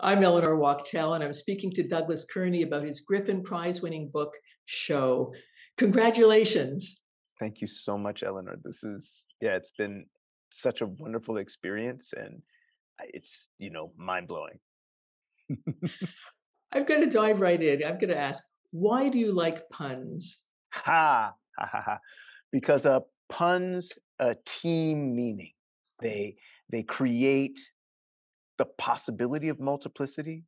I'm Eleanor Wachtel, and I'm speaking to Douglas Kearney about his Griffin Prize winning book, Sho. Congratulations. Thank you so much, Eleanor. This is, yeah, it's been such a wonderful experience and it's, you know, mind blowing. I'm going to dive right in. I'm going to ask, why do you like puns? Ha, ha, ha, ha. Because uh, puns a team meaning. They they create the possibility of multiplicity.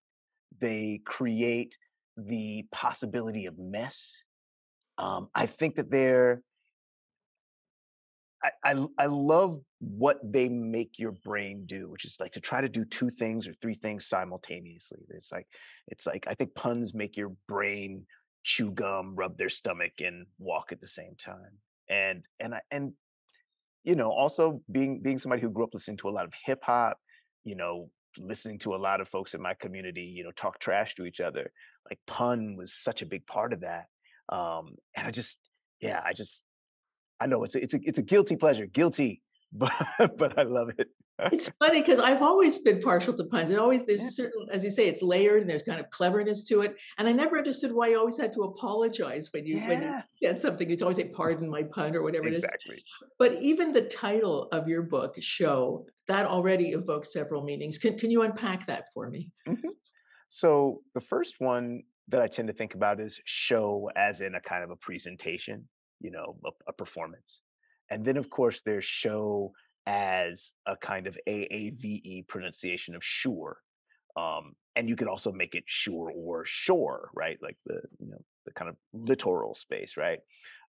They create the possibility of mess. Um, I think that they're. I, I I love what they make your brain do, which is like to try to do two things or three things simultaneously. It's like it's like I think puns make your brain chew gum, rub their stomach, and walk at the same time. And and I and you know, also being being somebody who grew up listening to a lot of hip hop, you know, listening to a lot of folks in my community, you know, talk trash to each other. Like pun was such a big part of that. Um, and I just, yeah, I just, I know it's a, it's a, it's a guilty pleasure, guilty, but but I love it it's funny because I've always been partial to puns. It always there's a certain, as you say, it's layered and there's kind of cleverness to it. And I never understood why you always had to apologize when you yeah. when you said something. You'd always say, "Pardon my pun" or whatever exactly. it is. But even the title of your book, "Sho," that already evokes several meanings. Can can you unpack that for me? Mm-hmm. So the first one that I tend to think about is show as in a kind of a presentation, you know, a, a performance. And then of course there's show as a kind of AAVE pronunciation of sure. Um, and you could also make it sure or shore, right? Like the you know the kind of littoral space, right?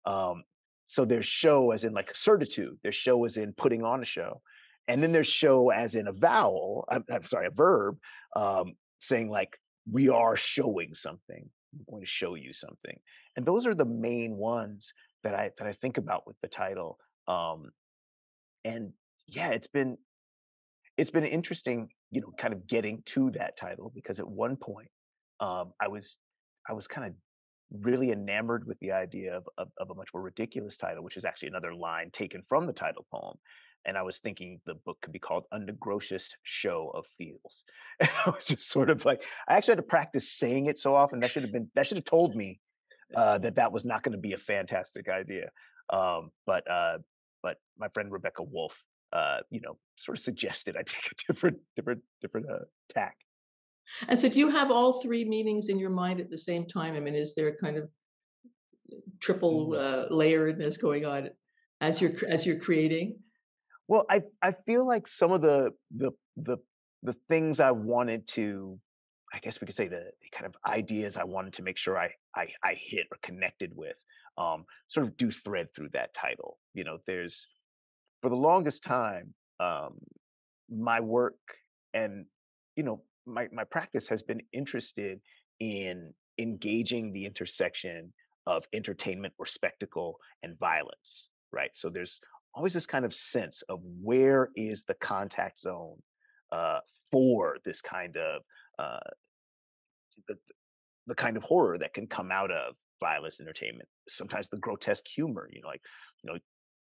Um, so there's show as in like certitude. There's show as in putting on a show, and then there's show as in a vowel. I'm, I'm sorry, a verb, um, saying like we are showing something. I'm going to show you something, and those are the main ones that I that I think about with the title. Um, and yeah, it's been it's been interesting, you know, kind of getting to that title because at one point um, I was I was kind of really enamored with the idea of, of, of a much more ridiculous title, which is actually another line taken from the title poem. And I was thinking the book could be called Under Show of Feels. And I was just sort of like, I actually had to practice saying it so often. That should have been, that should have told me uh, that that was not going to be a fantastic idea. Um, but, uh, but my friend Rebecca Wolff uh, you know, sort of suggested I take a different, different, different uh, tack. And so, do you have all three meanings in your mind at the same time? I mean, is there kind of triple mm. uh, layeredness going on as you're as you're creating? Well, I I feel like some of the the the the things I wanted to, I guess we could say the, the kind of ideas I wanted to make sure I I, I hit or connected with, um, sort of do thread through that title. You know, there's for the longest time, um, my work and you know my my practice has been interested in engaging the intersection of entertainment or spectacle and violence. Right. So there's always this kind of sense of where is the contact zone uh, for this kind of uh, the, the kind of horror that can come out of violence entertainment. Sometimes the grotesque humor, you know, like you know,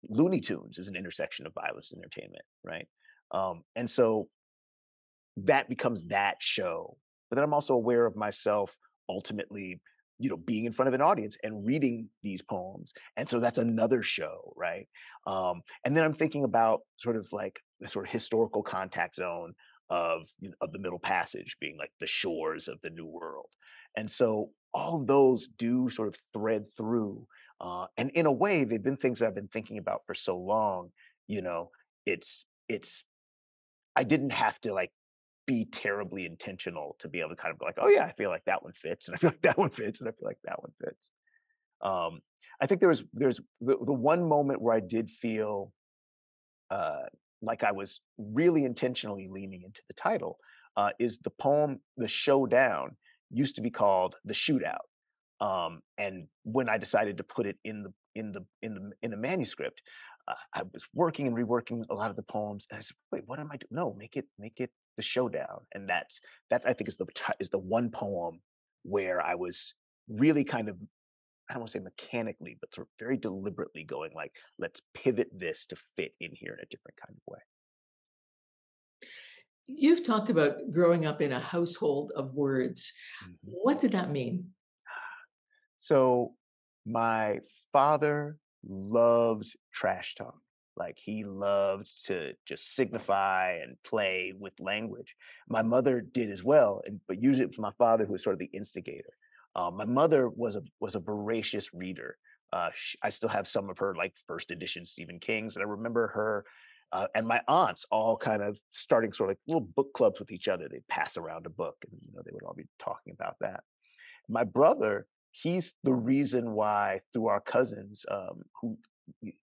Looney Tunes is an intersection of violence and entertainment, right? Um, and so that becomes that show. But then I'm also aware of myself ultimately, you know, being in front of an audience and reading these poems. And so that's another show, right? Um, and then I'm thinking about sort of like the sort of historical contact zone of you know, of the Middle Passage being like the shores of the New World. And so all of those do sort of thread through uh, and in a way, they've been things I've been thinking about for so long. You know, it's it's I didn't have to like be terribly intentional to be able to kind of go like, oh yeah, I feel like that one fits, and I feel like that one fits, and I feel like that one fits. Um, I think there was there's the, the one moment where I did feel uh, like I was really intentionally leaning into the title uh, is the poem "The Showdown" used to be called "The Shootout," Um, and when I decided to put it in the in the in the in the manuscript, uh, I was working and reworking a lot of the poems, and I said, "Wait, what am I doing? No, make it make it the showdown." And that's that I think is the is the one poem where I was really kind of I don't want to say mechanically, but sort of very deliberately going like, let's pivot this to fit in here in a different kind of way. You've talked about growing up in a household of words. Mm-hmm. What did that mean? So, my father loved trash talk. Like he loved to just signify and play with language. My mother did as well, and, but usually it was my father who was sort of the instigator. Um, my mother was a was a voracious reader. Uh, she, I still have some of her like first edition Stephen King's, and I remember her uh, and my aunts all kind of starting sort of like little book clubs with each other. They'd pass around a book, and you know they would all be talking about that. My brother, he's the reason why through our cousins, um, who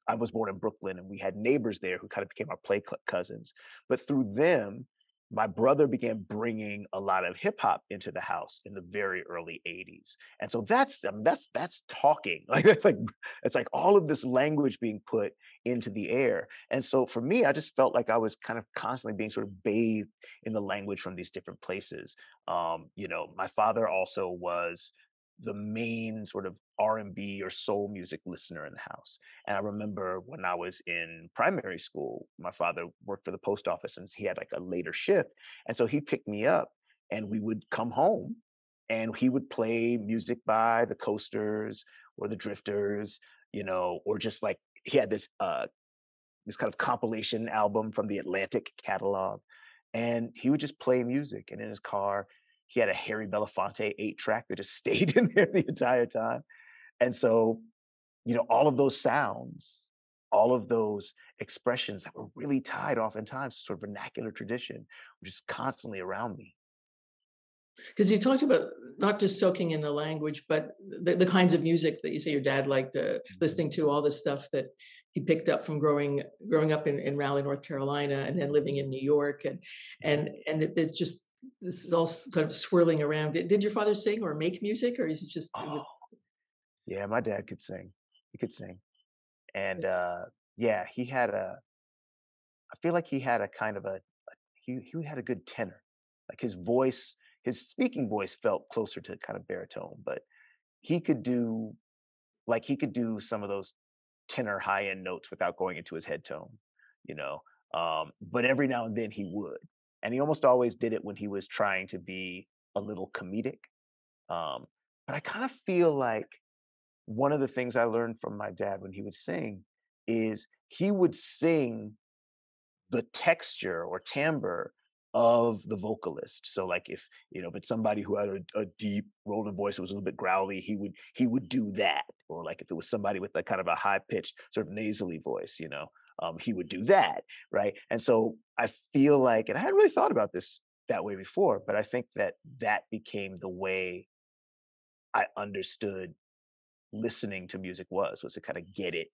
I was born in Brooklyn, and we had neighbors there who kind of became our play cousins. But through them, my brother began bringing a lot of hip hop into the house in the very early 80s. And so that's I mean, that's that's talking. Like it's like it's like all of this language being put into the air. And so for me, I just felt like I was kind of constantly being sort of bathed in the language from these different places. Um, you know, my father also was the main sort of R&B or soul music listener in the house. And I remember when I was in primary school, my father worked for the post office and he had like a later shift. And so he picked me up and we would come home and he would play music by the Coasters or the Drifters, you know, or just like he had this uh this kind of compilation album from the Atlantic catalog. And he would just play music and in his car he had a Harry Belafonte eight track that just stayed in there the entire time. And so, you know, all of those sounds, all of those expressions that were really tied oftentimes to sort of vernacular tradition were just constantly around me. Because you talked about not just soaking in the language, but the, the kinds of music that you say your dad liked uh, listening to, all the stuff that he picked up from growing growing up in, in Raleigh, North Carolina, and then living in New York, and and and it's just this is all kind of swirling around. Did, did your father sing or make music, or is it just? Oh, it was... Yeah, my dad could sing. He could sing, and uh, yeah, he had a. I feel like he had a kind of a, a he he had a good tenor. Like his voice, his speaking voice felt closer to kind of baritone, but he could do, like he could do some of those tenor high end notes without going into his head tone, you know. Um, but every now and then he would, and he almost always did it when he was trying to be a little comedic. Um, but I kind of feel like one of the things I learned from my dad when he would sing is he would sing the texture or timbre of the vocalist. So like if you know if it's somebody who had a, a, deep rolling voice, it was a little bit growly, he would he would do that. Or like if it was somebody with a kind of a high pitched sort of nasally voice, you know, um, he would do that, right? And so I feel like, and I hadn't really thought about this that way before, but I think that that became the way I understood listening to music was was to kind of get it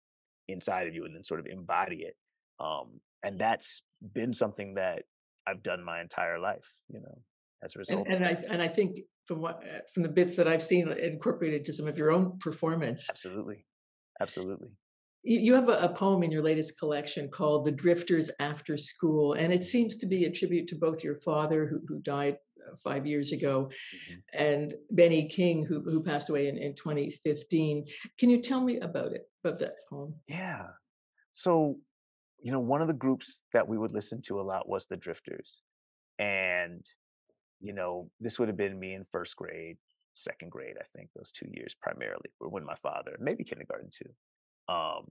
inside of you and then sort of embody it. Um, and that's been something that I've done my entire life, you know, as a result. And, and I and I think from what uh, from the bits that I've seen incorporated to some of your own performance. Absolutely, absolutely you have a, poem in your latest collection called The Drifters After School, and it seems to be a tribute to both your father, who, who died uh, five years ago, mm-hmm. and Benny King, who, who passed away in, in 2015. Can you tell me about it, about that poem? Yeah. So, you know, one of the groups that we would listen to a lot was the Drifters. And, you know, this would have been me in first grade, second grade, I think, those two years primarily, were when my father, maybe kindergarten too um,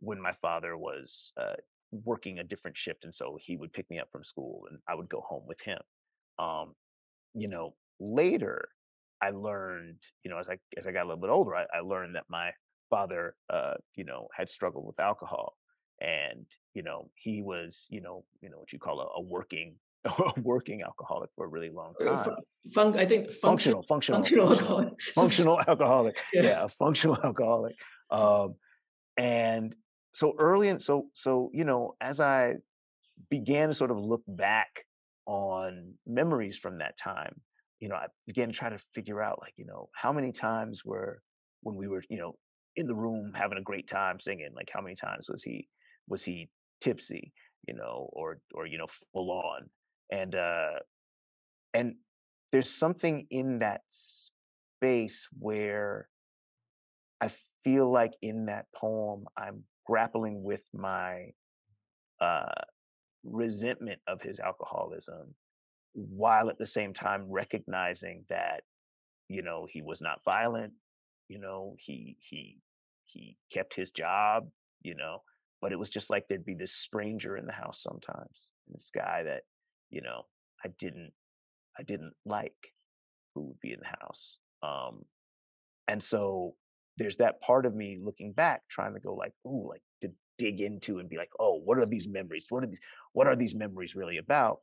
when my father was uh, working a different shift, and so he would pick me up from school, and I would go home with him. Um, you know, later I learned, you know, as I as I got a little bit older, I, I learned that my father, uh, you know, had struggled with alcohol, and you know, he was, you know, you know what you call a, a working a working alcoholic for a really long uh, time. Fun, I think functional, functional, functional, functional alcoholic. Functional alcoholic. Yeah. yeah, a functional alcoholic. Um, and so early and so so you know as i began to sort of look back on memories from that time you know i began to try to figure out like you know how many times were when we were you know in the room having a great time singing like how many times was he was he tipsy you know or or you know full on? And uh and there's something in that space where i feel like in that poem I'm grappling with my uh resentment of his alcoholism while at the same time recognizing that you know he was not violent you know he he he kept his job you know but it was just like there'd be this stranger in the house sometimes this guy that you know i didn't i didn't like who would be in the house um and so there's that part of me looking back trying to go like ooh like to dig into and be like oh what are these memories? What are these what are these memories really about?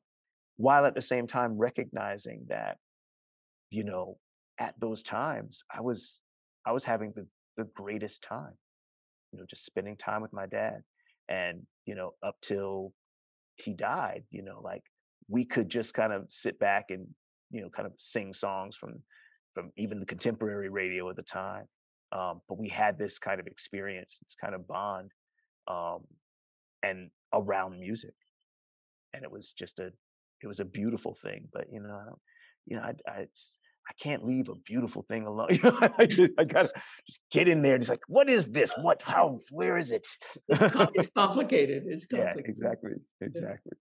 While at the same time recognizing that you know at those times i was i was having the the greatest time you know just spending time with my dad. And you know up till he died you know like we could just kind of sit back and you know kind of sing songs from from even the contemporary radio at the time um, but we had this kind of experience this kind of bond um, and around music and it was just a it was a beautiful thing but you know I don't, you know I, I I can't leave a beautiful thing alone. You know, I, just, I gotta just get in there. Just like, what is this? What? How? Where is it? it's, com- it's, complicated. It's complicated. Yeah, exactly, exactly.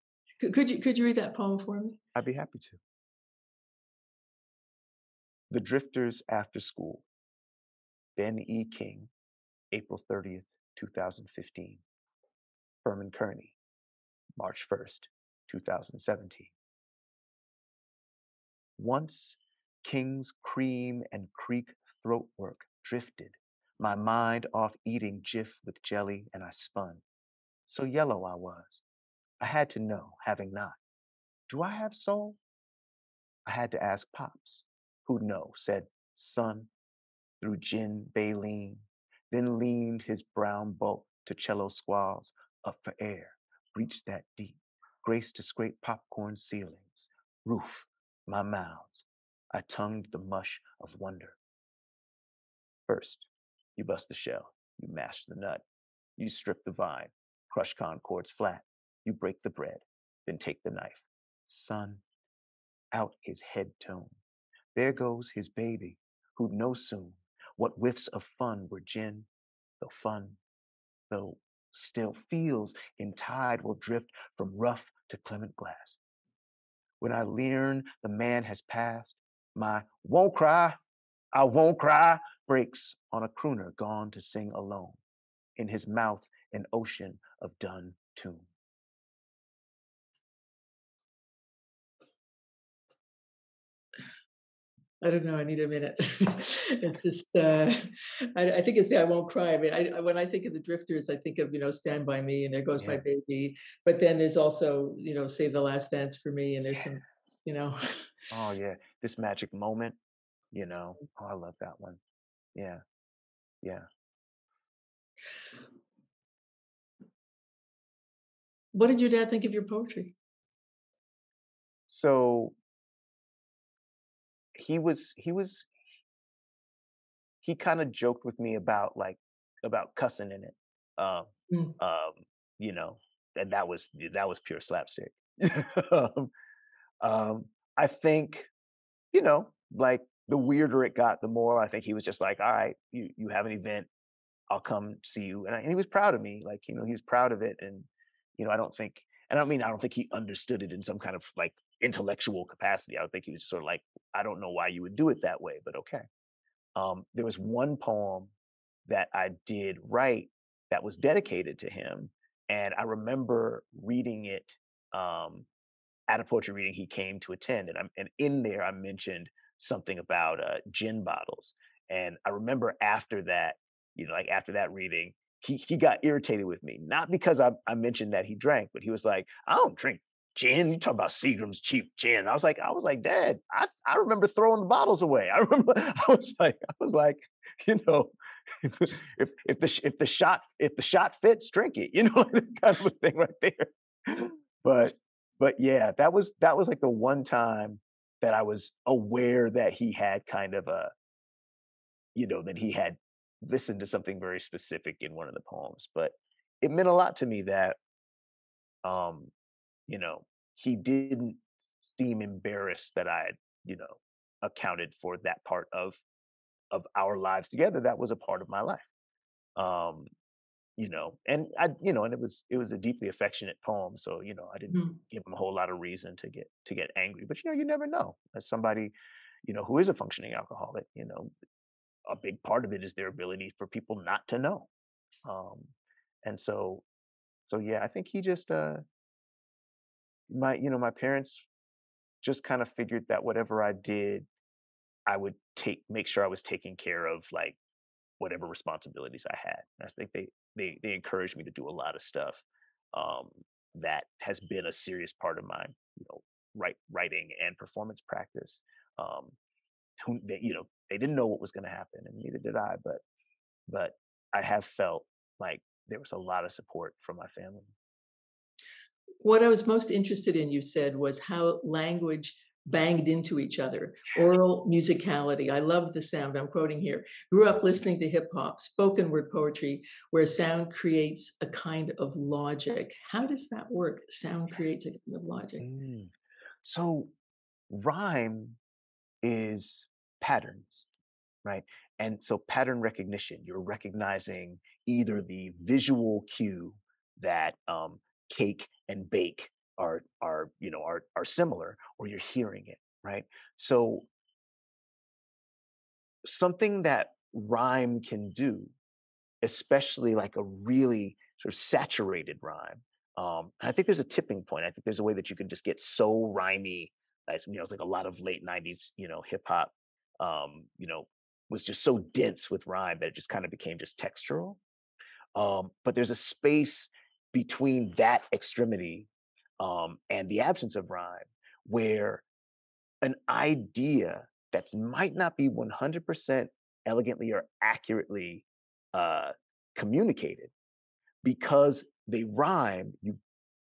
Could, could you could you read that poem for me? I'd be happy to. The Drifters After School. Ben E. King, April 30th, 2015. Furman Kearney, March 1st, 2017. Once King's cream and creek throat work drifted, my mind off eating Jif with jelly, and I spun. So yellow I was. I had to know, having not. Do I have soul? I had to ask Pops, who'd know, said, son, through gin, baleen, then leaned his brown bulk to cello squalls, up for air, breached that deep, grace to scrape popcorn ceilings, roof, my mouths, I tongued the mush of wonder. First, you bust the shell, you mash the nut, you strip the vine, crush concords flat, you break the bread, then take the knife. Son, out his head tone. There goes his baby, who'd know soon what whiffs of fun were gin, though fun, though still feels in tide will drift from rough to clement glass. When I learn the man has passed, my won't cry, I won't cry breaks on a crooner gone to sing alone. In his mouth, an ocean of done tune. I don't know. I need a minute. it's just, uh, I, I, think it's the I won't cry. I mean, I, when I think of the Drifters, I think of you know Stand by Me and There Goes yeah. My Baby. But then there's also you know Save the Last Dance for Me, and there's some, you know. Oh yeah, this magic moment. You know, oh I love that one. Yeah, yeah. What did your dad think of your poetry? So he was he was he kind of joked with me about like about cussing in it. Um, mm. um, you know, and that was that was pure slapstick. um, um, I think, you know, like the weirder it got, the more I think he was just like, all right, you you have an event, I'll come see you, and, I, and he was proud of me, like you know, he was proud of it, and you know, I don't think, and I don't mean I don't think he understood it in some kind of like intellectual capacity. I think he was just sort of like, I don't know why you would do it that way, but okay. Um, there was one poem that I did write that was dedicated to him, and I remember reading it um, at a poetry reading he came to attend, and I'm and in there I mentioned something about uh, gin bottles, and I remember after that, you know, like after that reading, he he got irritated with me, not because I I mentioned that he drank, but he was like, I don't drink gin. You talk about Seagram's cheap gin. I was like, I was like, Dad, I, I remember throwing the bottles away. I remember I was like, I was like, you know, if if the if the shot if the shot fits, drink it. You know, kind of a thing right there. But but yeah, that was that was like the one time that I was aware that he had kind of a, you know, that he had listened to something very specific in one of the poems. But it meant a lot to me that, um, you know, he didn't seem embarrassed that I had, you know, accounted for that part of of our lives together. That was a part of my life. Um, you know, and I, you know, and it was it was a deeply affectionate poem. So you know, I didn't mm. give him a whole lot of reason to get to get angry. But you know, you never know. As somebody, you know, who is a functioning alcoholic, you know, a big part of it is their ability for people not to know. Um, and so, so yeah, I think he just uh, my you know my parents just kind of figured that whatever I did, I would take make sure I was taking care of like whatever responsibilities I had. I think they they they encouraged me to do a lot of stuff um, that has been a serious part of my you know write writing and performance practice. Um, who they, you know they didn't know what was going to happen, and neither did I. But but I have felt like there was a lot of support from my family. What I was most interested in, you said, was how language banged into each other. Oral musicality. I love the sound. I'm quoting here. Grew up listening to hip hop, spoken word poetry, where sound creates a kind of logic. How does that work? Sound creates a kind of logic. Mm. So, rhyme is patterns, right? And so, pattern recognition, you're recognizing either the visual cue that um, cake and bake are are you know are are similar or you're hearing it right? So something that rhyme can do especially like a really sort of saturated rhyme um i think there's a tipping point i think there's a way that you can just get so rhymy as you know like a lot of late 90s you know hip hop um you know was just so dense with rhyme that it just kind of became just textural. Um but there's a space between that extremity um, and the absence of rhyme, where an idea that might not be 100% elegantly or accurately uh, communicated, because they rhyme, you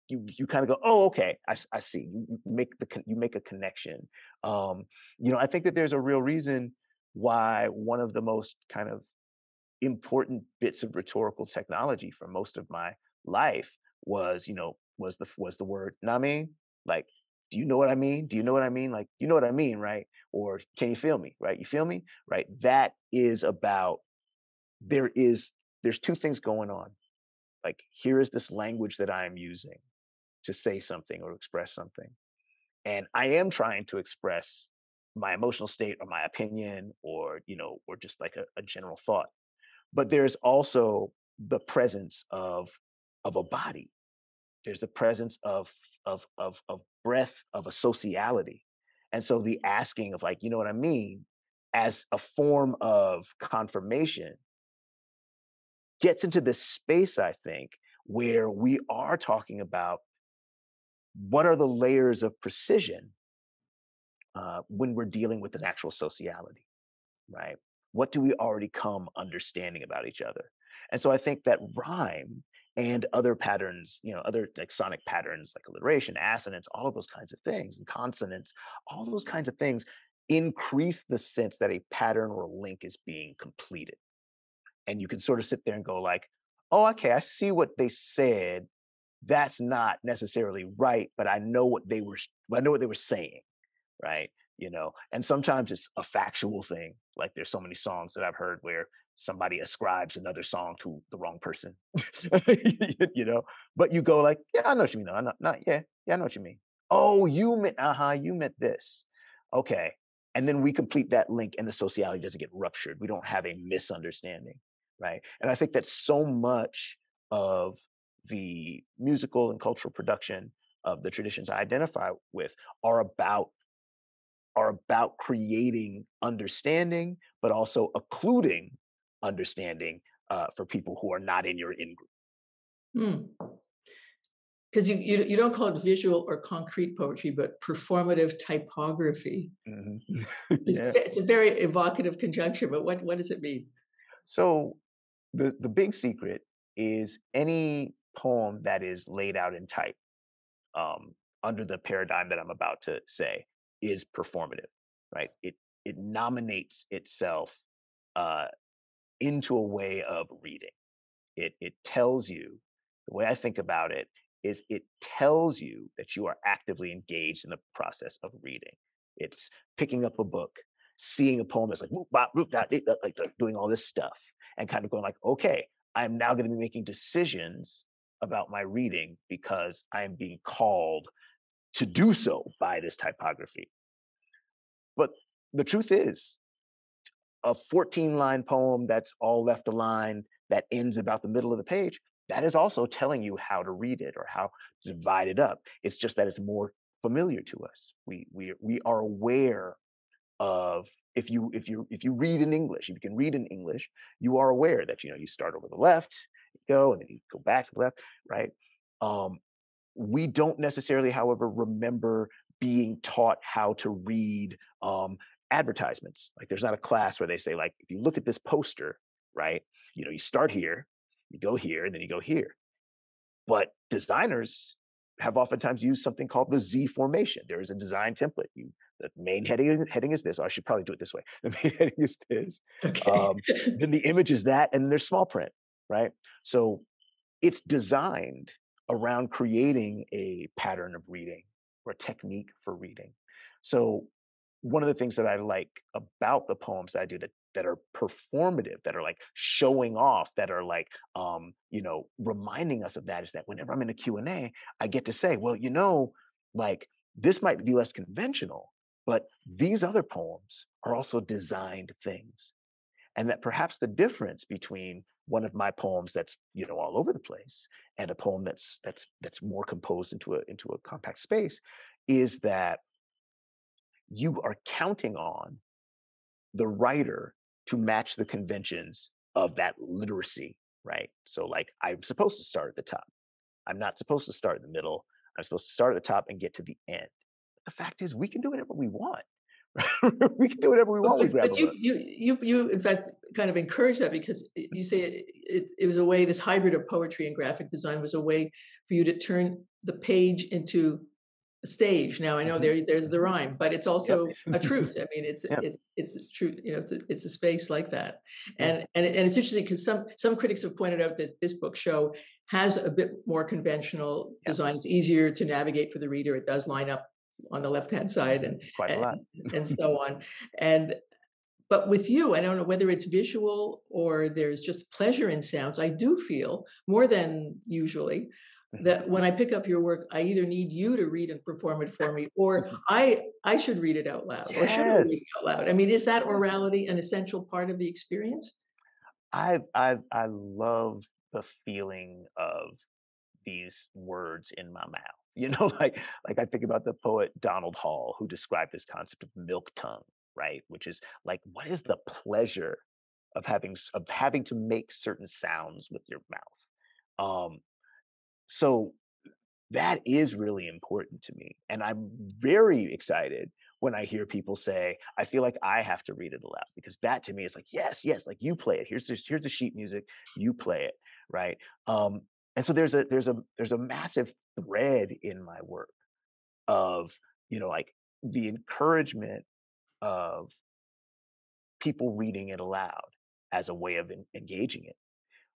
you you kind of go, oh, okay, I, I see. You make the you make a connection. Um, you know, I think that there's a real reason why one of the most kind of important bits of rhetorical technology for most of my life was, you know, was the was the word. Know I mean? Like, do you know what I mean? Do you know what I mean? Like, you know what I mean, right? Or can you feel me? Right? You feel me? Right? That is about there is there's two things going on. Like, here is this language that I am using to say something or express something. And I am trying to express my emotional state or my opinion or, you know, or just like a, a general thought. But there's also the presence of of a body. There's the presence of of of of breath of a sociality. And so the asking of like you know what i mean? As a form of confirmation gets into this space i think where we are talking about what are the layers of precision uh, when we're dealing with an actual sociality right? What do we already come understanding about each other? And so i think that rhyme and other patterns, you know, other like sonic patterns like alliteration, assonance, all of those kinds of things, and consonants, all those kinds of things increase the sense that a pattern or link is being completed. And you can sort of sit there and go like, oh, okay, I see what they said. That's not necessarily right, but I know what they were I know what they were saying, right? You know, and sometimes it's a factual thing. Like there's so many songs that I've heard where somebody ascribes another song to the wrong person, you know. But you go like, yeah, I know what you mean. No, not, not yeah, yeah, I know what you mean. Oh, you meant, uh huh, you meant this. Okay, and then we complete that link, and the sociality doesn't get ruptured. We don't have a misunderstanding, right? And I think that so much of the musical and cultural production of the traditions I identify with are about are about creating understanding, but also occluding understanding uh, for people who are not in your in group. Because hmm. you, you, you don't call it visual or concrete poetry, but performative typography. Mm-hmm. it's, it's, a very evocative conjunction, but what, what does it mean? So the, the big secret is any poem that is laid out in type um, under the paradigm that I'm about to say is performative, right? It it nominates itself uh, into a way of reading. It, it tells you, the way I think about it is it tells you that you are actively engaged in the process of reading. It's picking up a book, seeing a poem that's like, like doing all this stuff and kind of going like, okay, I'm now going to be making decisions about my reading because I'm being called to do so by this typography. But the truth is, a 14 line poem that's all left aligned that ends about the middle of the page, that is also telling you how to read it or how to divide it up. It's just that it's more familiar to us. We we we are aware of if you if you if you read in English, if you can read in English, you are aware that you know you start over the left, go and then you go back to the left, right? Um, we don't necessarily, however, remember being taught how to read um, advertisements. Like there's not a class where they say like if you look at this poster, right? You know, you start here, you go here, and then you go here. But designers have oftentimes used something called the Z formation. There is a design template. You the main heading heading is this. Oh, I should probably do it this way. The main heading is this. Okay. Um, then the image is that, and there's small print, right? So it's designed around creating a pattern of reading or a technique for reading. So one of the things that I like about the poems that I do that that are performative, that are like showing off, that are like um, you know, reminding us of that is that whenever I'm in a Q&A, I get to say, well, you know, like this might be less conventional, but these other poems are also designed things. And that perhaps the difference between one of my poems that's you know all over the place and a poem that's that's that's more composed into a into a compact space is that you are counting on the writer to match the conventions of that literacy right so like i'm supposed to start at the top i'm not supposed to start in the middle i'm supposed to start at the top and get to the end the fact is we can do whatever we want we can do whatever we want. But, but you, you, you, you, in fact, kind of encourage that because you say it, it, it, was a way. This hybrid of poetry and graphic design was a way for you to turn the page into stage. Now I know mm-hmm. there, there's the rhyme, but it's also yep. a truth. I mean, it's yep. it's it's true. You know, it's a, it's a space like that, and and and it's interesting because some some critics have pointed out that this book Sho has a bit more conventional yep. design. It's easier to navigate for the reader. It does line up on the left hand side and quite a lot and so on and but with you i don't know whether it's visual or there's just pleasure in sounds i do feel more than usually. That when i pick up your work i either need you to read and perform it for me or i i should read it out loud yes. or should I read it out loud i mean is that orality an essential part of the experience i i i love the feeling of these words in my mouth you know, like like I think about the poet Donald Hall who described this concept of milk tongue, right? Which is like what is the pleasure of having of having to make certain sounds with your mouth. Um so that is really important to me and I'm very excited when I hear people say, I feel like I have to read it aloud because that to me is like, yes, yes, like you play it. Here's this, here's the sheet music, you play it, right? Um, and so there's a there's a there's a massive thread in my work of you know like the encouragement of people reading it aloud as a way of in, engaging it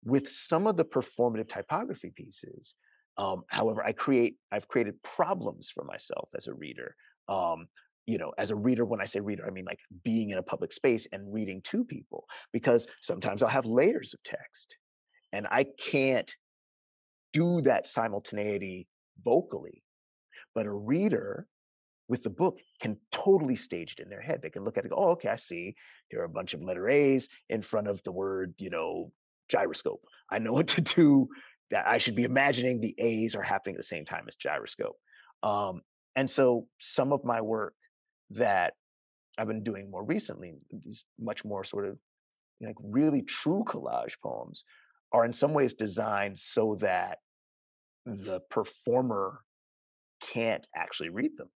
with some of the performative typography pieces um, however i create i've created problems for myself as a reader um, you know as a reader when i say reader i mean like being in a public space and reading to people because sometimes i'll have layers of text and i can't do that simultaneity vocally. But a reader with the book can totally stage it in their head. They can look at it, go, oh, okay, I see. There are a bunch of letter A's in front of the word, you know, gyroscope. I know what to do. That I should be imagining the A's are happening at the same time as gyroscope. Um, and so some of my work that I've been doing more recently, these much more sort of like really true collage poems, are in some ways designed so that the performer can't actually read them,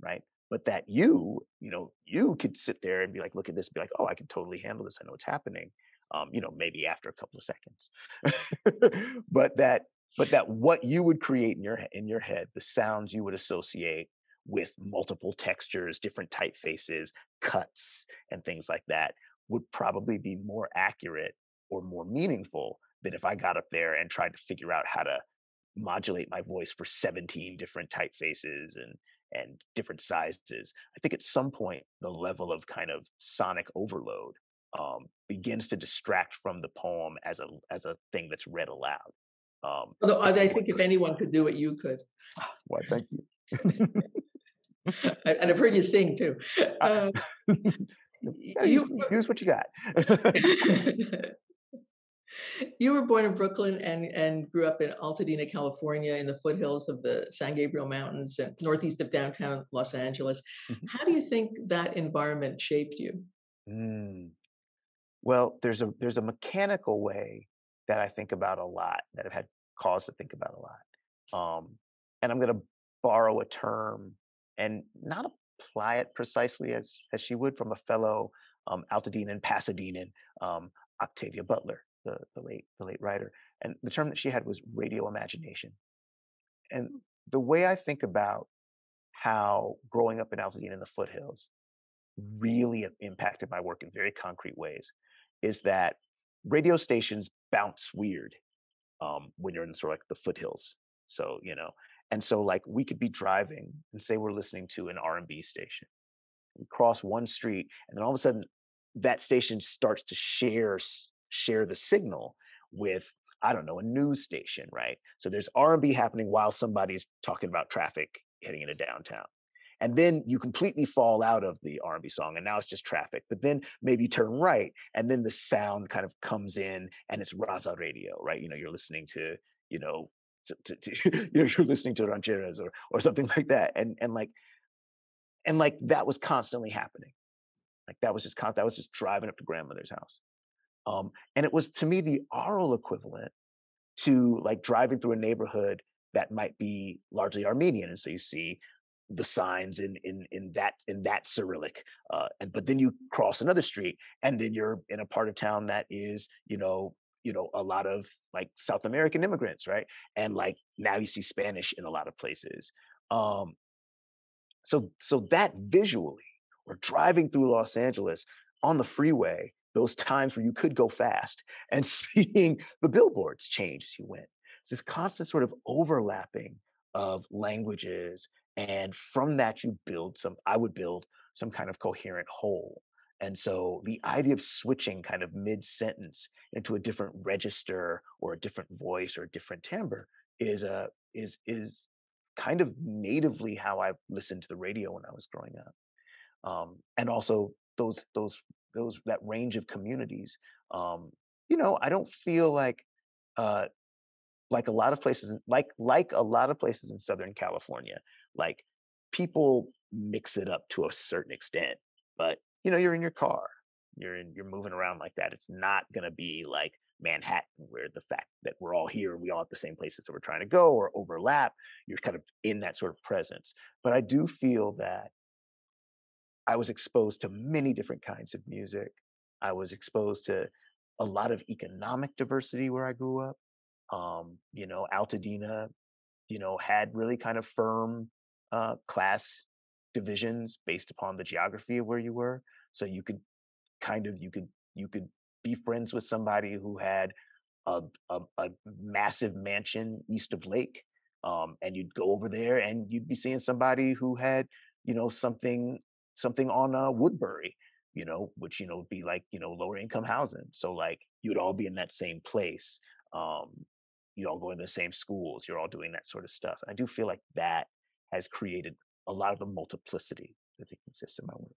right? But that you, you know, you could sit there and be like, look at this, be like, oh, I can totally handle this. I know what's happening. Um, you know, maybe after a couple of seconds. but that, but that what you would create in your in your head, the sounds you would associate with multiple textures, different typefaces, cuts, and things like that would probably be more accurate or more meaningful than if I got up there and tried to figure out how to modulate my voice for 17 different typefaces and and different sizes. I think at some point the level of kind of sonic overload um, begins to distract from the poem as a as a thing that's read aloud. Um, Although I think if anyone could do it, you could. Why, thank you. and I've heard you sing too. Uh, yeah, you, use, use what you got. you were born in Brooklyn and, and grew up in Altadena, California, in the foothills of the San Gabriel Mountains and northeast of downtown Los Angeles. Mm-hmm. How do you think that environment shaped you? Mm. Well, there's a there's a mechanical way that I think about a lot that I've had cause to think about a lot. Um, and I'm going to borrow a term and not apply it precisely as as she would from a fellow um, Altadenan, Pasadenan, um, Octavia Butler, the, the late the late writer. And the term that she had was radio imagination. And the way I think about how growing up in Altadena in the foothills really impacted my work in very concrete ways is that radio stations bounce weird um, when you're in sort of like the foothills. So, you know, and so like we could be driving and say we're listening to an R&B station. We cross one street and then all of a sudden that station starts to share share the signal with I don't know, a news station, right? So there's R&B happening while somebody's talking about traffic heading into downtown and then you completely fall out of the R&B song and now it's just traffic but then maybe you turn right and then the sound kind of comes in and it's raza radio right you know you're listening to you know to, to, to you know you're listening to rancheras or or something like that and and like and like that was constantly happening like that was just con- that was just driving up to grandmother's house um and it was to me the oral equivalent to like driving through a neighborhood that might be largely Armenian. And so you see the signs in in in that in that Cyrillic. Uh, and but then you cross another street, and then you're in a part of town that is, you know, you know, a lot of like South American immigrants, right? And like now you see Spanish in a lot of places. Um, so so that visually, or driving through Los Angeles on the freeway, those times where you could go fast, and seeing the billboards change as you went. It's this constant sort of overlapping of languages and from that you build some i would build some kind of coherent whole and so the idea of switching kind of mid sentence into a different register or a different voice or a different timbre is a is is kind of natively how I listened to the radio when I was growing up, um, and also those those those that range of communities. Um, you know, I don't feel like uh, like a lot of places like like a lot of places in Southern California like people mix it up to a certain extent, but you know, you're in your car, you're in, you're moving around like that. It's not gonna be like Manhattan, where the fact that we're all here, we all at the same places that we're trying to go or overlap, you're kind of in that sort of presence. But I do feel that I was exposed to many different kinds of music. I was exposed to a lot of economic diversity where I grew up. Um, you know, Altadena, you know, had really kind of firm uh, class divisions based upon the geography of where you were. So you could kind of you could you could be friends with somebody who had a a, a massive mansion east of Lake, um, and you'd go over there and you'd be seeing somebody who had you know something something on uh, Woodbury, you know, which you know would be like you know lower income housing. So like you'd all be in that same place. Um, you all go to the same schools. You're all doing that sort of stuff. I do feel like that has created a lot of the multiplicity that exists in my work.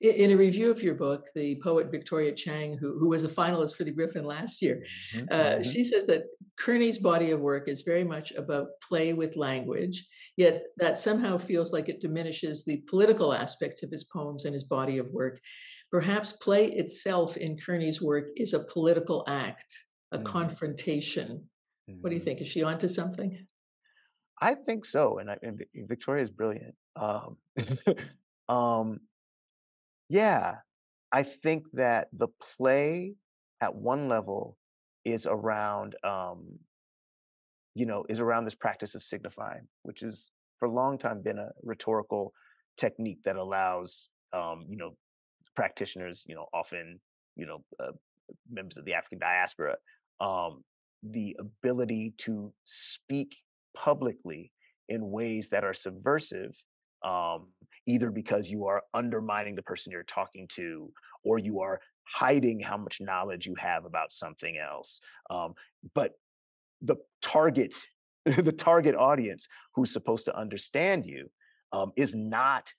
In a review of your book, the poet Victoria Chang, who, who was a finalist for the Griffin last year, mm-hmm, uh, mm-hmm. she says that Kearney's body of work is very much about play with language, yet that somehow feels like it diminishes the political aspects of his poems and his body of work. Perhaps play itself in Kearney's work is a political act, a mm-hmm. confrontation. What do you mm-hmm. think? Is she onto something? I think so, and, I, and Victoria is brilliant. Um, um, yeah, I think that the play at one level is around, um, you know, is around this practice of signifying, which is for a long time been a rhetorical technique that allows, um, you know, practitioners, you know, often, you know, uh, members of the African diaspora, um, the ability to speak publicly in ways that are subversive um, either because you are undermining the person you're talking to or you are hiding how much knowledge you have about something else. Um, but the target, the target audience who's supposed to understand you um, is not.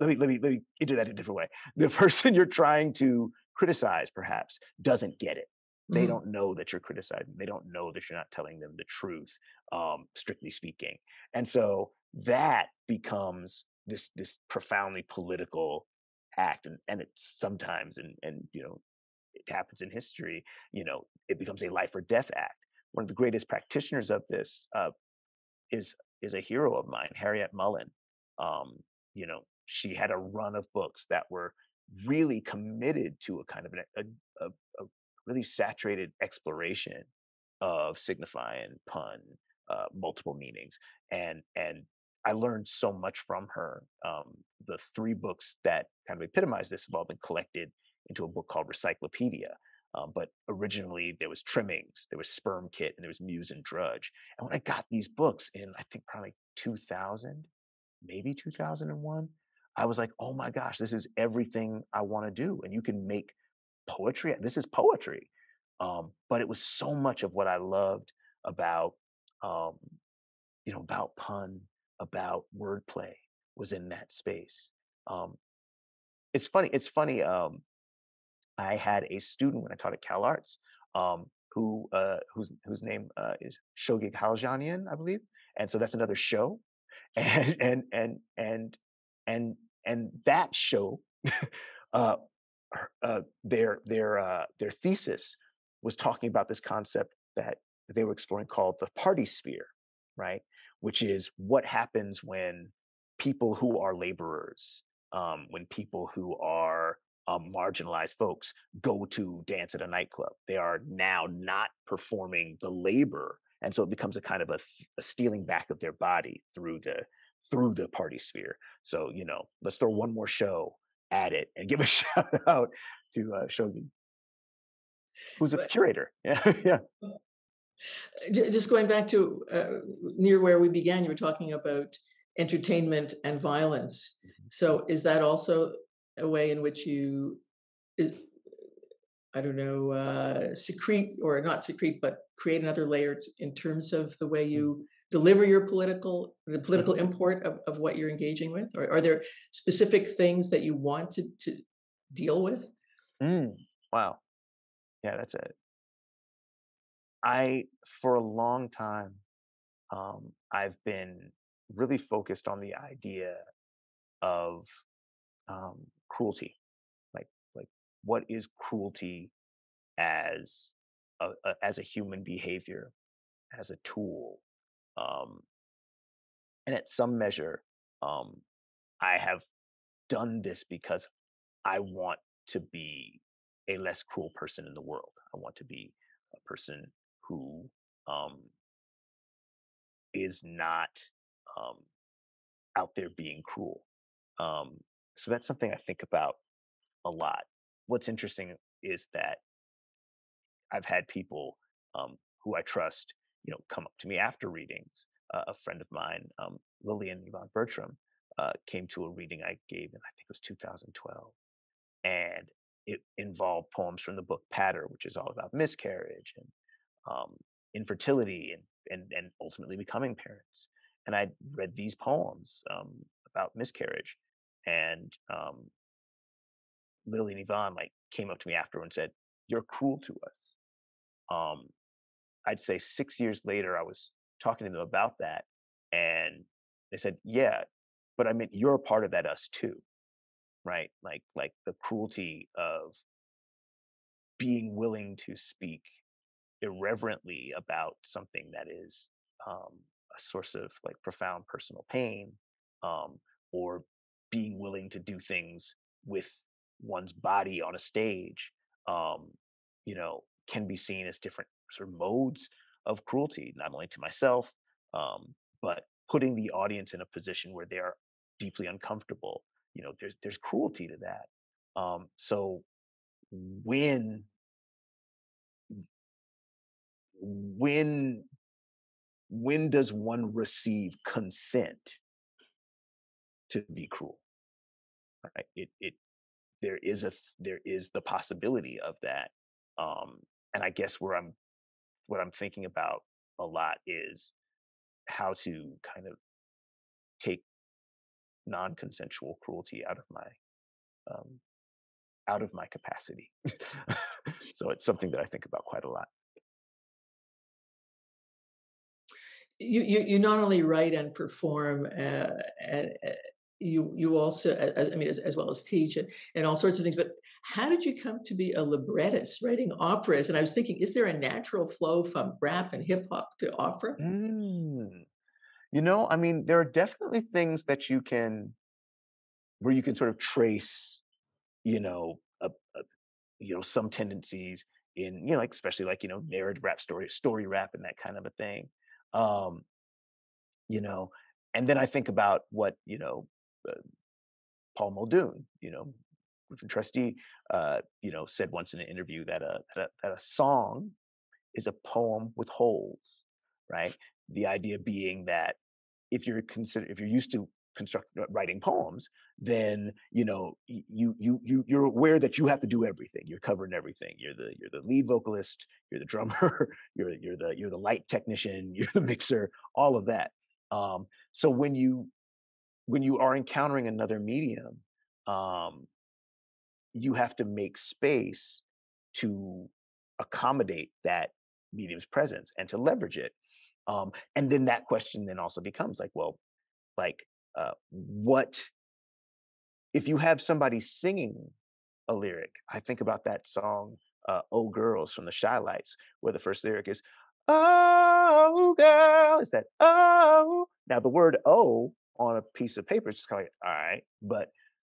Let me let me let me do that a different way. The person you're trying to criticize perhaps doesn't get it. They mm-hmm. don't know that you're criticizing. They don't know that you're not telling them the truth, um, strictly speaking. And so that becomes this this profoundly political act and and it's sometimes and and you know it happens in history you know it becomes a life or death act one of the greatest practitioners of this uh, is is a hero of mine Harryette Mullen um, you know she had a run of books that were really committed to a kind of a, a, a really saturated exploration of signify and pun uh, multiple meanings and and I learned so much from her. Um, the three books that kind of epitomize this have all been collected into a book called Recyclopedia. Um, but originally there was Trimmings, there was Sperm Kit, and there was Muse and Drudge. And when I got these books in, I think probably 2000, maybe 2001, I was like, oh my gosh, this is everything I want to do. And you can make poetry. This is poetry. Um, but it was so much of what I loved about, um, you know, about pun, about wordplay was in that space. Um, it's funny. It's funny. Um, I had a student when I taught at Cal Arts um, who uh, whose whose name uh, is Shoghig Halajian, I believe, and so that's another show, and and and and and and that show, uh, uh, their their uh, their thesis was talking about this concept that they were exploring called the party sphere, right? which is what happens when people who are laborers, um, when people who are um, marginalized folks go to dance at a nightclub. They are now not performing the labor, and so it becomes a kind of a, a stealing back of their body through the through the party sphere. So you know, let's throw one more show at it and give a shout out to uh, Shoghig, who's a curator. Yeah, yeah. Just going back to uh, near where we began, you were talking about entertainment and violence. Mm-hmm. So, is that also a way in which you, I don't know, uh, secrete or not secrete, but create another layer in terms of the way mm-hmm. you deliver your political, the political mm-hmm. import of, of what you're engaging with? Or are there specific things that you want to, to deal with? Mm, wow. Yeah, that's it i for a long time, um, I've been really focused on the idea of um, cruelty, like like what is cruelty as a, a, as a human behavior, as a tool, um, and at some measure, um, I have done this because I want to be a less cruel person in the world. I want to be a person who um, is not um, out there being cruel. Um, so that's something I think about a lot. What's interesting is that I've had people um, who I trust, you know, come up to me after readings. Uh, a friend of mine, um, Lillian Yvonne Bertram, uh, came to a reading I gave in I think it was 2012, and it involved poems from the book Patter, which is all about miscarriage and um, infertility and, and and ultimately becoming parents. And I read these poems um, about miscarriage, and um, Lillian Yvonne like came up to me after and said, "You're cruel to us." Um, I'd say six years later, I was talking to them about that, and they said, "Yeah, but I mean, you're a part of that us too, right? Like like the cruelty of being willing to speak irreverently about something that is um, a source of like profound personal pain um, or being willing to do things with one's body on a stage um, you know can be seen as different sort of modes of cruelty not only to myself um, but putting the audience in a position where they are deeply uncomfortable you know there's there's cruelty to that um, so when when when does one receive consent to be cruel. Right? It it there is a there is the possibility of that. Um, and I guess where I'm what I'm thinking about a lot is how to kind of take non-consensual cruelty out of my um, out of my capacity. so it's something that I think about quite a lot. You you, you not only write and perform, uh, you you also I mean as, as well as teach and, and all sorts of things. But how did you come to be a librettist writing operas? And I was thinking, is there a natural flow from rap and hip hop to opera? Mm. You know, I mean, there are definitely things that you can, where you can sort of trace, you know, a, a you know, some tendencies in, you know, like especially like you know, narrative rap story, story rap, and that kind of a thing. Um, you know, and then I think about what you know, Paul Muldoon, you know, Griffin Trustee, uh, you know, said once in an interview that a, that a that a song is a poem with holes, right? The idea being that if you're consider if you're used to construct uh, writing poems then you know you you you you're aware that you have to do everything. You're covering everything. You're the you're the lead vocalist you're the drummer you're you're the you're the light technician you're the mixer all of that. Um so when you when you are encountering another medium um you have to make space to accommodate that medium's presence and to leverage it um, and then that question then also becomes like, well, like, uh, what if you have somebody singing a lyric? I think about that song, uh, "Oh Girls" from the Chi-Lites, where the first lyric is, "Oh girl," is that "Oh"? Now the word "Oh" on a piece of paper It's just kind of like, all right, but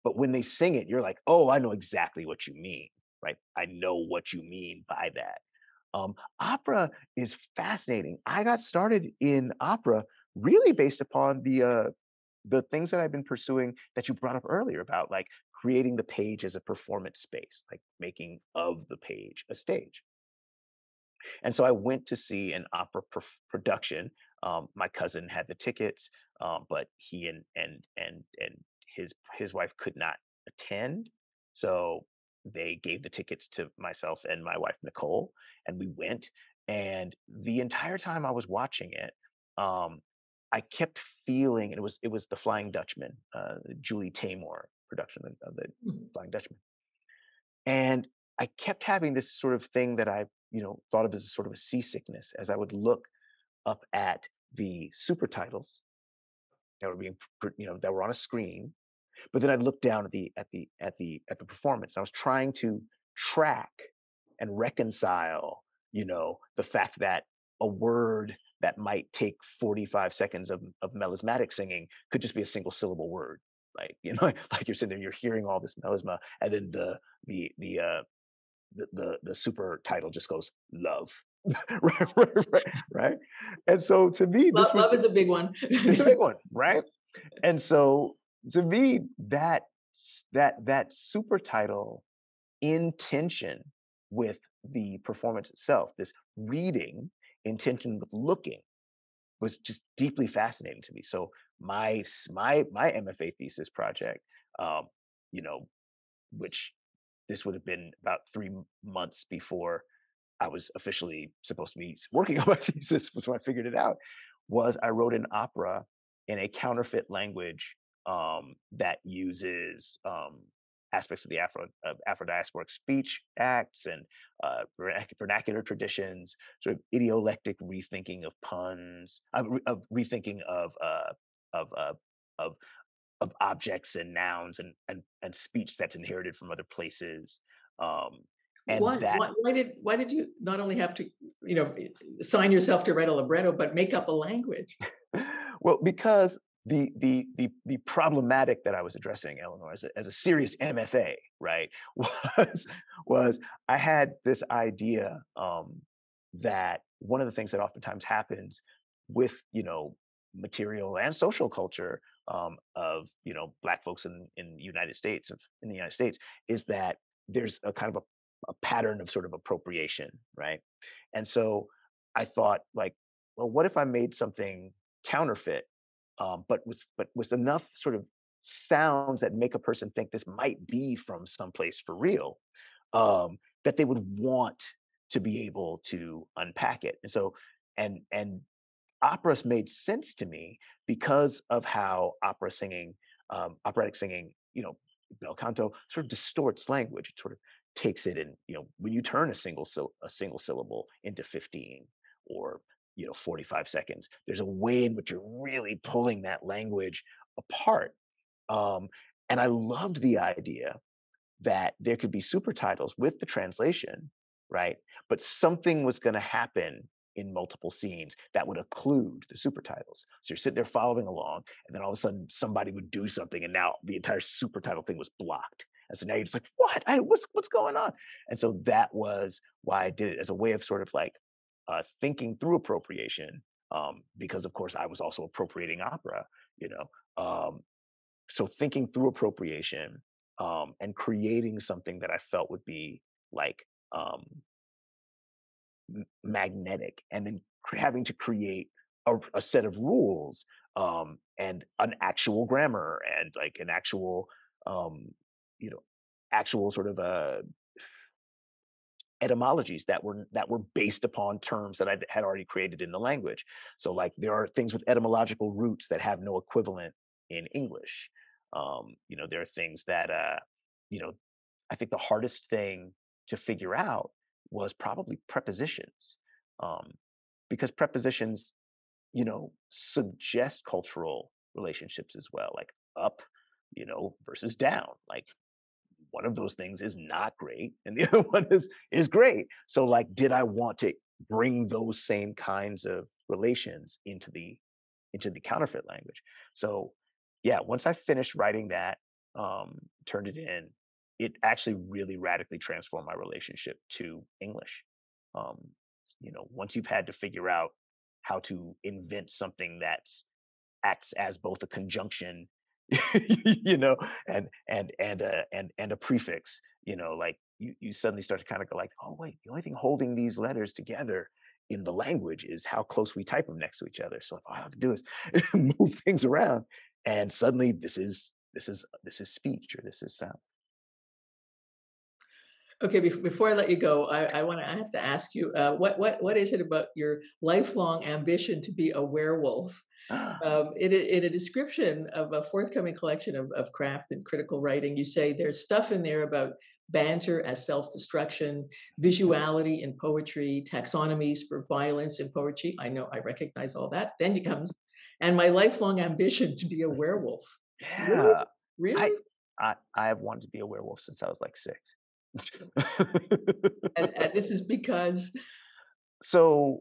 but when they sing it, you're like, oh, I know exactly what you mean, right? I know what you mean by that. Um, opera is fascinating. I got started in opera really based upon the uh, the things that I've been pursuing that you brought up earlier about like creating the page as a performance space, like making of the page a stage. And so I went to see an opera production. Um, my cousin had the tickets, um, but he and and and and his his wife could not attend. So they gave the tickets to myself and my wife Nicole, and we went. And the entire time I was watching it, um, I kept feeling it was it was the Flying Dutchman, uh, Julie Taymor production of the mm-hmm. Flying Dutchman, and I kept having this sort of thing that I you know thought of as a sort of a seasickness as I would look up at the super titles that were being you know that were on a screen but then I'd look down at the at the at the at the performance. I was trying to track and reconcile, you know, the fact that a word that might take 45 seconds of, of melismatic singing could just be a single syllable word. Like, you know, like you're sitting there, you're hearing all this melisma, and then the the the uh the the, the super title just goes love. right, right, right, right. And so to me, love, was, love is a big one. it's a big one, right? And so to me that that that super title in tension with the performance itself this reading in tension with looking was just deeply fascinating to me so my my my mfa thesis project um you know which this would have been about three months before i was officially supposed to be working on my thesis so i figured it out was i wrote an opera in a counterfeit language um, that uses um, aspects of the Afro uh, Afro diasporic speech acts and uh, vernacular traditions, sort of idiolectic rethinking of puns, of rethinking of uh, of uh, of of objects and nouns and and and speech that's inherited from other places. Um, and why, that, why, why, did why did you not only have to you know sign yourself to write a libretto but make up a language? well, because the the the the problematic that I was addressing, Eleanor, as a, as a serious MFA, right, was was I had this idea um, that one of the things that oftentimes happens with you know material and social culture um, of you know black folks in in the United States of in the United States is that there's a kind of a, pattern of sort of appropriation, right? And so I thought like, well, what if I made something counterfeit um, but was but was enough sort of sounds that make a person think this might be from someplace for real um, that they would want to be able to unpack it and so and and operas made sense to me because of how opera singing um, operatic singing you know bel canto sort of distorts language it sort of takes it and you know when you turn a single a single syllable into 15 or you know 45 seconds there's a way in which you're really pulling that language apart um, and i loved the idea that there could be super titles with the translation right but something was going to happen in multiple scenes that would occlude the super titles so you're sitting there following along and then all of a sudden somebody would do something and now the entire super title thing was blocked and so now you're just like what I, what's what's going on and so that was why i did it as a way of sort of like uh, thinking through appropriation um, because of course I was also appropriating opera, you know. Um, so thinking through appropriation um, and creating something that I felt would be like um, magnetic, and then having to create a, a set of rules um, and an actual grammar and like an actual, um, you know, actual sort of a etymologies that were that were based upon terms that I had already created in the language. So like there are things with etymological roots that have no equivalent in English. Um, you know, there are things that uh, you know, I think the hardest thing to figure out was probably prepositions. Um, because prepositions, you know, suggest cultural relationships as well, like up, you know, versus down. Like one of those things is not great and the other one is is great. So like did i want to bring those same kinds of relations into the into the counterfeit language? So yeah once i finished writing that um turned it in it actually really radically transformed my relationship to english. Um you know once you've had to figure out how to invent something that acts as both a conjunction you know, and and and uh, and and a prefix, you know, like you you suddenly start to kind of go like, oh wait, the only thing holding these letters together in the language is how close we type them next to each other. So all I have to do is move things around, and suddenly this is this is this is speech or this is sound. Okay, before I let you go, I, I want to. I have to ask you, uh, what what what is it about your lifelong ambition to be a werewolf um, in, a, in, a, description of a forthcoming collection of, of craft and critical writing, you say there's stuff in there about banter as self destruction, visuality in poetry, taxonomies for violence in poetry. I know I recognize all that. Then it comes, and my lifelong ambition to be a werewolf. Yeah. Really? really? I, I, I have wanted to be a werewolf since I was like six. and, and this is because. So,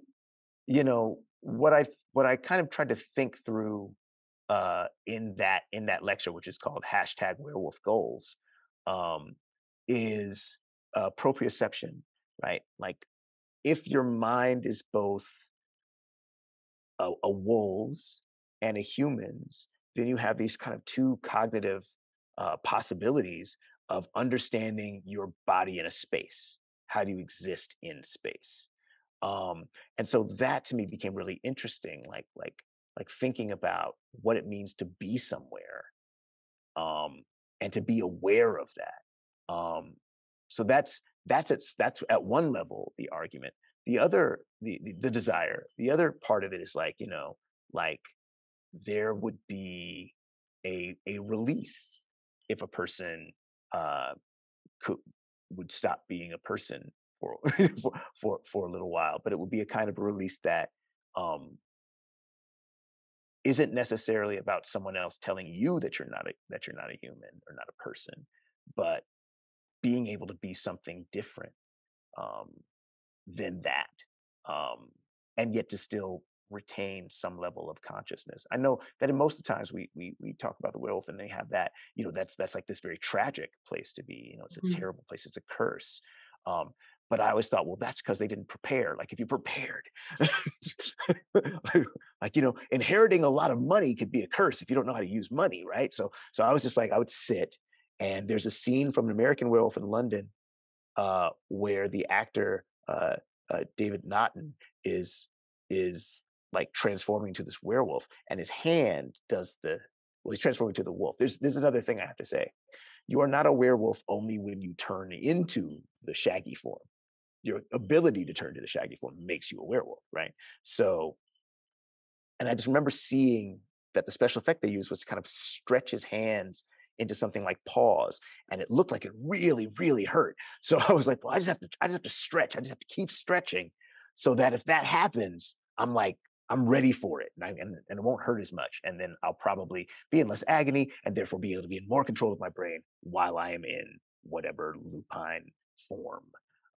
you know, what I what I kind of tried to think through uh, in that in that lecture, which is called hashtag Werewolf Goals, um, is uh, proprioception, right? Like if your mind is both a, a wolves and a humans, then you have these kind of two cognitive uh, possibilities of understanding your body in a space. How do you exist in space? Um and so that to me became really interesting like like like thinking about what it means to be somewhere um and to be aware of that. Um so that's that's it's that's at one level the argument. The other the, the the desire the other part of it is like you know like there would be a a release if a person uh could would stop being a person for for, for a little while, but it would be a kind of release that um, isn't necessarily about someone else telling you that you're not a that you're not a human or not a person, but being able to be something different um, than that, um, and yet to still retain some level of consciousness. I know that in most of the times we we we talk about the werewolf and they have that, you know, that's that's like this very tragic place to be. You know, it's a mm-hmm. terrible place. It's a curse. Um, but I always thought, well, that's because they didn't prepare. Like if you prepared, like you know, inheriting a lot of money could be a curse if you don't know how to use money, right? So, so I was just like, I would sit, and there's a scene from an American Werewolf in London uh, where the actor uh, uh, David Naughton is is like transforming to this werewolf, and his hand does the well, he's transforming to the wolf. There's there's another thing I have to say. You are not a werewolf only when you turn into the shaggy form. Your ability to turn to the shaggy form makes you a werewolf, right? So, and I just remember seeing that the special effect they used was to kind of stretch his hands into something like paws and it looked like it really really hurt so i was like well i just have to i just have to stretch i just have to keep stretching so that if that happens i'm like I'm ready for it and, I, and, and, it won't hurt as much. And then I'll probably be in less agony and therefore be able to be in more control of my brain while I am in whatever lupine form.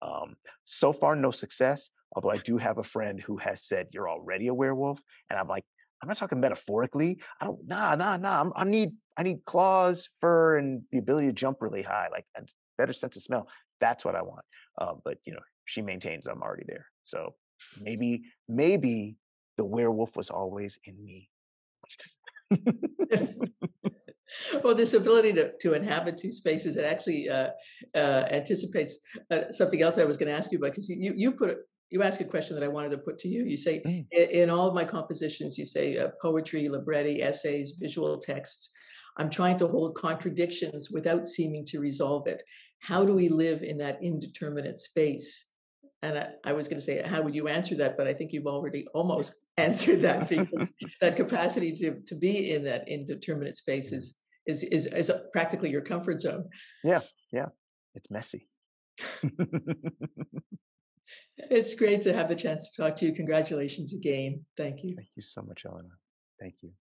Um, so far, no success. Although I do have a friend who has said, You're already a werewolf. And I'm like, I'm not talking metaphorically. I don't, nah, nah, nah. I'm, I need, I need claws, fur, and the ability to jump really high, like a better sense of smell. That's what I want. Um, but, you know, she maintains I'm already there. So maybe, maybe the werewolf was always in me. well, this ability to, to inhabit two spaces, it actually uh, uh, anticipates uh, something else I was going to ask you about because you, you put you ask a question that I wanted to put to you. You say mm. in, in, all of my compositions, you say uh, poetry, libretti, essays, visual texts. I'm trying to hold contradictions without seeming to resolve it. How do we live in that indeterminate space and I, I was going to say, how would you answer that? But I think you've already almost answered that because that capacity to, to be in that indeterminate space is, is, is, is practically your comfort zone. Yeah, yeah. It's messy. it's great to have the chance to talk to you. Congratulations again. Thank you. Thank you so much, Elena. Thank you.